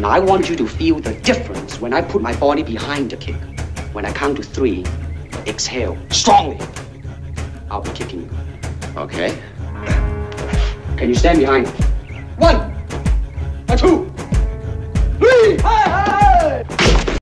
Now, I want you to feel the difference when I put my body behind the kick. When I count to three, exhale strongly. I'll be kicking you. Okay. Can you stand behind me? One,